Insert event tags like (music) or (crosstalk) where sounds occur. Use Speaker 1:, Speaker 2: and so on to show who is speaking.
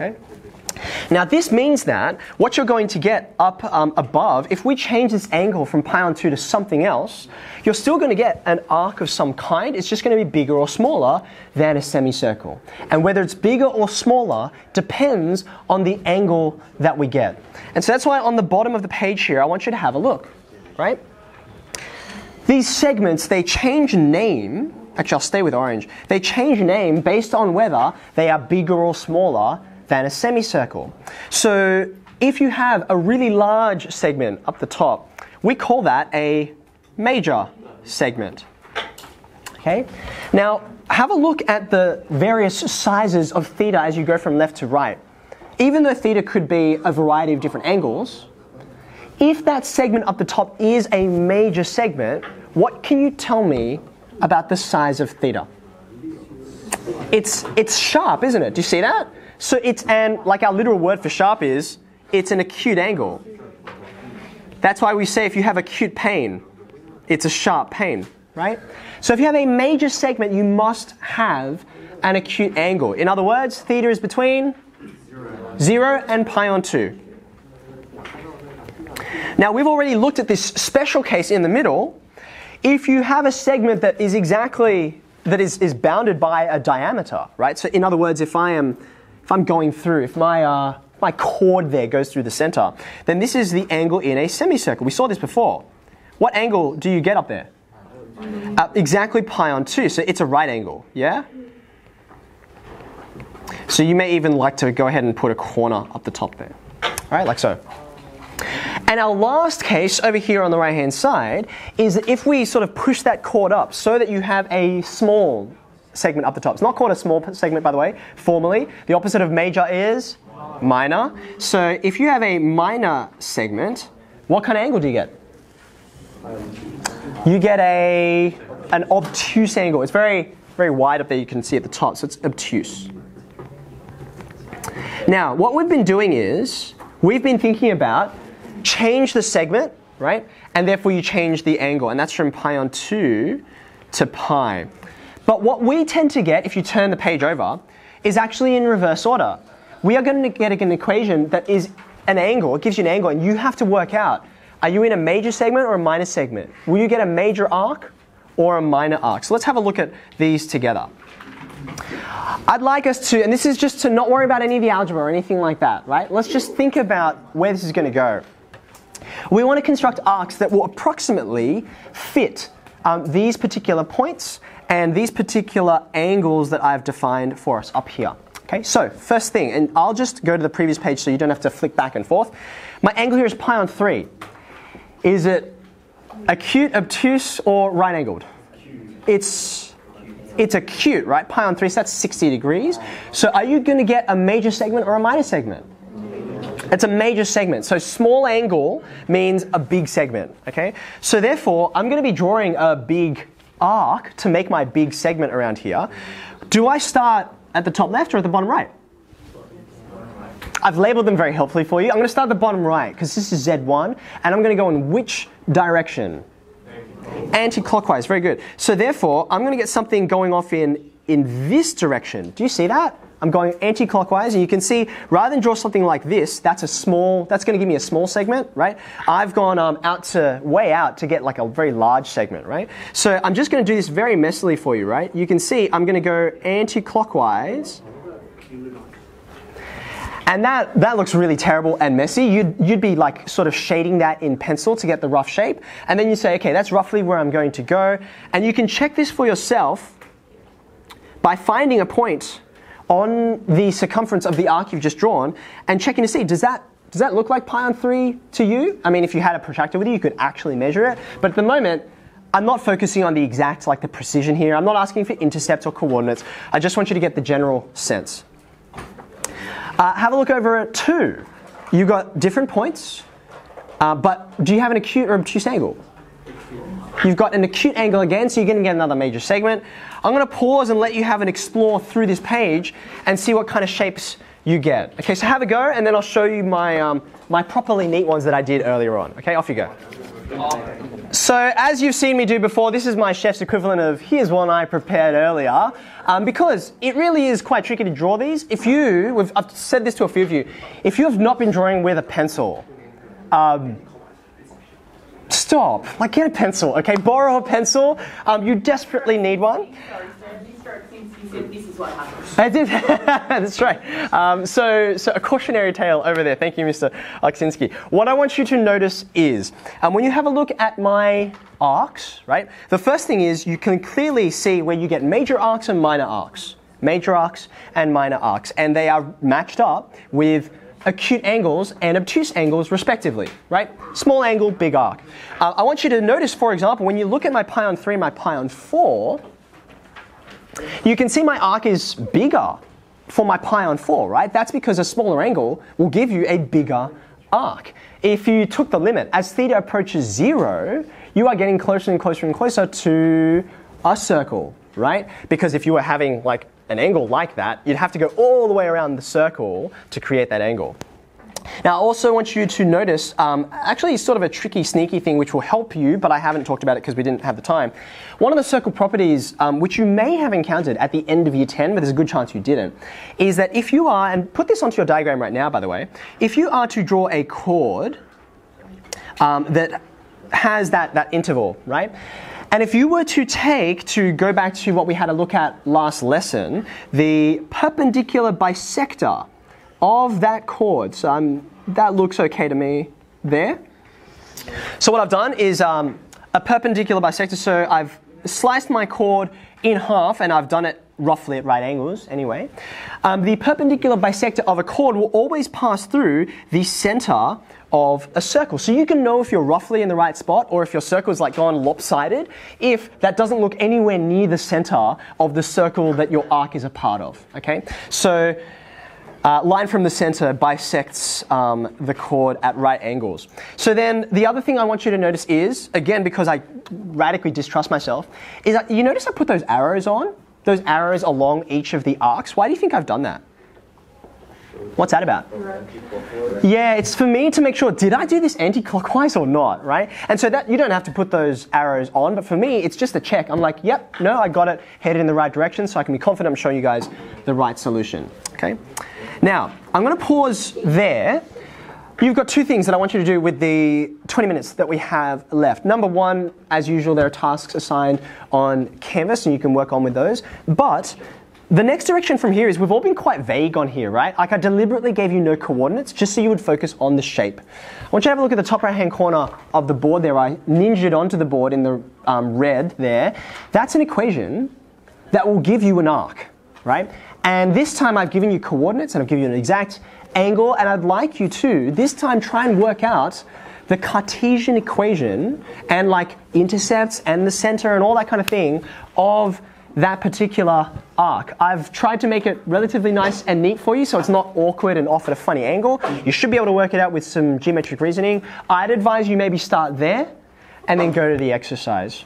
Speaker 1: Okay. Now this means that what you're going to get up um, above, if we change this angle from pi on 2 to something else, you're still going to get an arc of some kind. It's just going to be bigger or smaller than a semicircle. And whether it's bigger or smaller depends on the angle that we get. And so that's why on the bottom of the page here, I want you to have a look, right? These segments, they change name. Actually, I'll stay with orange. They change name based on whether they are bigger or smaller than a semicircle. So if you have a really large segment up the top, we call that a major segment. Okay? Now, have a look at the various sizes of theta as you go from left to right. Even though theta could be a variety of different angles, if that segment up the top is a major segment, what can you tell me about the size of theta? It's, it's sharp, isn't it? Do you see that? So it's an, like our literal word for sharp is, it's an acute angle. That's why we say if you have acute pain, it's a sharp pain, right? So if you have a major segment, you must have an acute angle. In other words, theta is between 0 and pi on 2. Now we've already looked at this special case in the middle. If you have a segment that is exactly, that is, is bounded by a diameter, right? So in other words, if I am if I'm going through, if my, uh, my chord there goes through the center, then this is the angle in a semicircle. We saw this before. What angle do you get up there? Uh, exactly pi on 2, so it's a right angle, yeah? So you may even like to go ahead and put a corner up the top there. All right, like so. And our last case over here on the right hand side is that if we sort of push that chord up so that you have a small segment up the top. It's not called a small segment, by the way, formally. The opposite of major is minor. So if you have a minor segment, what kind of angle do you get? You get a an obtuse angle. It's very very wide up there. You can see at the top, so it's obtuse. Now, what we've been doing is we've been thinking about change the segment, right? And therefore you change the angle, and that's from pi on 2 to pi. But what we tend to get, if you turn the page over, is actually in reverse order. We are going to get an equation that is an angle, it gives you an angle, and you have to work out are you in a major segment or a minor segment? Will you get a major arc or a minor arc? So let's have a look at these together. I'd like us to, and this is just to not worry about any of the algebra or anything like that, right? Let's just think about where this is going to go. We want to construct arcs that will approximately fit um, these particular points and these particular angles that I've defined for us up here. Okay, so first thing, and I'll just go to the previous page so you don't have to flick back and forth. My angle here is pi on 3. Is it acute, obtuse, or right angled? It's it's acute, right? Pi on 3, so that's 60 degrees. So are you going to get a major segment or a minor segment? It's a major segment. So small angle means a big segment, okay? So therefore, I'm going to be drawing a big arc to make my big segment around here. Do I start at the top left or at the bottom right? I've labeled them very helpfully for you. I'm going to start at the bottom right because this is Z1 and I'm going to go in which direction? Anti-clockwise, very good. So therefore, I'm going to get something going off in, in this direction. Do you see that? I'm going anti-clockwise, and you can see rather than draw something like this, that's a small, that's going to give me a small segment, right? I've gone um, out to way out to get like a very large segment, right? So I'm just going to do this very messily for you, right? You can see I'm going to go anti-clockwise. And that, that looks really terrible and messy. You'd, you'd be like sort of shading that in pencil to get the rough shape. And then you say, okay, that's roughly where I'm going to go. And you can check this for yourself by finding a point on the circumference of the arc you've just drawn and checking to see, does that does that look like pi on 3 to you? I mean, if you had a protractor with you, you could actually measure it. But at the moment, I'm not focusing on the exact, like the precision here. I'm not asking for intercepts or coordinates. I just want you to get the general sense. Uh, have a look over at 2. You've got different points, uh, but do you have an acute or obtuse angle? You've got an acute angle again, so you're going to get another major segment. I'm going to pause and let you have an explore through this page and see what kind of shapes you get. Okay, so have a go, and then I'll show you my, um, my properly neat ones that I did earlier on. Okay, off you go. So, as you've seen me do before, this is my chef's equivalent of here's one I prepared earlier. Um, because it really is quite tricky to draw these. If you, I've said this to a few of you, if you have not been drawing with a pencil, um, stop. Like, get a pencil, okay? Borrow a pencil. Um, you desperately need one.
Speaker 2: Sorry, sir. You start since you said this is what happens.
Speaker 1: I did. (laughs) That's right. Um, so, so a cautionary tale over there. Thank you, Mr. Oksinski. What I want you to notice is um, when you have a look at my arcs, right? The first thing is you can clearly see where you get major arcs and minor arcs, major arcs and minor arcs, and they are matched up with acute angles and obtuse angles respectively, right? Small angle, big arc. Uh, I want you to notice, for example, when you look at my pi on 3 and my pi on 4, you can see my arc is bigger for my pi on 4, right? That's because a smaller angle will give you a bigger arc. If you took the limit, as theta approaches 0, you are getting closer and closer and closer to a circle, right? Because if you were having like an angle like that, you'd have to go all the way around the circle to create that angle. Now, I also want you to notice, um, actually, sort of a tricky, sneaky thing which will help you, but I haven't talked about it because we didn't have the time. One of the circle properties, um, which you may have encountered at the end of year 10, but there's a good chance you didn't, is that if you are, and put this onto your diagram right now, by the way, if you are to draw a chord um, that has that, that interval, right? And if you were to take, to go back to what we had a look at last lesson, the perpendicular bisector of that chord, so I'm, that looks okay to me there. So what I've done is um, a perpendicular bisector, so I've sliced my chord in half and I've done it roughly at right angles anyway. Um, the perpendicular bisector of a chord will always pass through the center of a circle. So you can know if you're roughly in the right spot or if your circle is like gone lopsided if that doesn't look anywhere near the center of the circle that your arc is a part of. Okay? So uh, line from the center bisects um, the chord at right angles. So then the other thing I want you to notice is, again, because I radically distrust myself, is that you notice I put those arrows on, those arrows along each of the arcs. Why do you think I've done that? What's that about? Yeah, it's for me to make sure did I do this anti-clockwise or not, right? And so that you don't have to put those arrows on, but for me it's just a check. I'm like, yep, no, I got it headed in the right direction, so I can be confident I'm showing you guys the right solution. Okay. Now I'm going to pause there. You've got two things that I want you to do with the 20 minutes that we have left. Number one, as usual, there are tasks assigned on Canvas, and you can work on with those. But the next direction from here is we've all been quite vague on here, right? Like I deliberately gave you no coordinates just so you would focus on the shape. I want you to have a look at the top right hand corner of the board there. I ninjaed onto the board in the um, red there. That's an equation that will give you an arc, right? And this time I've given you coordinates and I've given you an exact angle and I'd like you to this time try and work out the Cartesian equation and like intercepts and the center and all that kind of thing of that particular arc. I've tried to make it relatively nice and neat for you so it's not awkward and off at a funny angle. You should be able to work it out with some geometric reasoning. I'd advise you maybe start there and then go to the exercise.